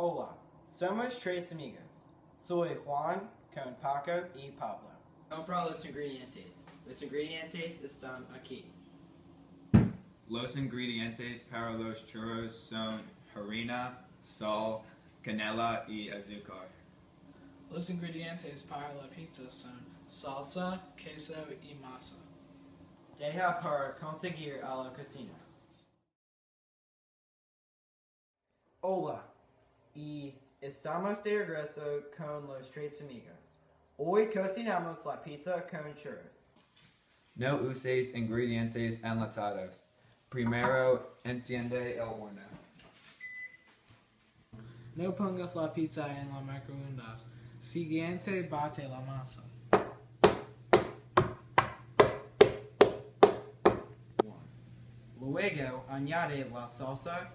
Hola, somos tres amigos. Soy Juan con Paco y Pablo. Compra los ingredientes. Los ingredientes están aquí. Los ingredientes para los churros son harina, sal, canela y azúcar. Los ingredientes para la pizza son salsa, queso y masa. Deja para conseguir a la cocina. Hola, y estamos de regreso con los tres amigos. Hoy cocinamos la pizza con churros. No uses ingredientes enlatados. Primero enciende el horno. No pongas la pizza en la microondas. Siguiente bate la masa. Luego añade la salsa.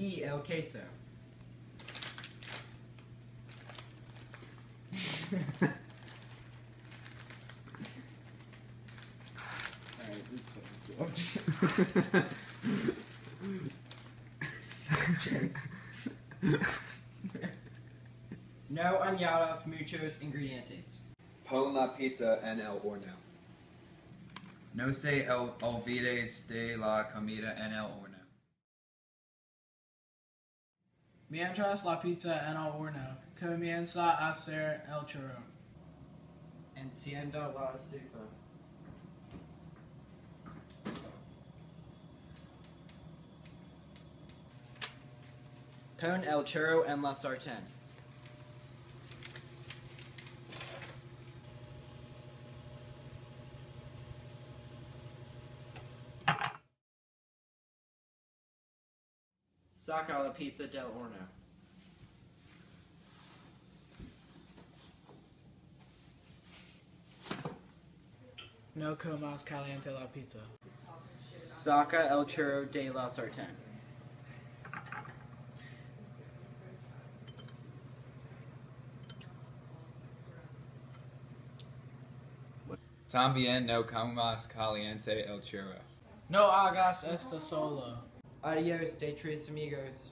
Y el queso. Alright, this fucking jokes. No añadas muchos ingredientes. Pon la pizza en el horno. No se el- olvides de la comida en el horno. Mientras la pizza en el horno, comienza a hacer el churro. Encienda la estufa. Pon el churro en la sartén. Saca la pizza del horno. No comas caliente la pizza. Saca el churro de la sartén. También no comas caliente el churro. No hagas esto solo. Adios de tres amigos.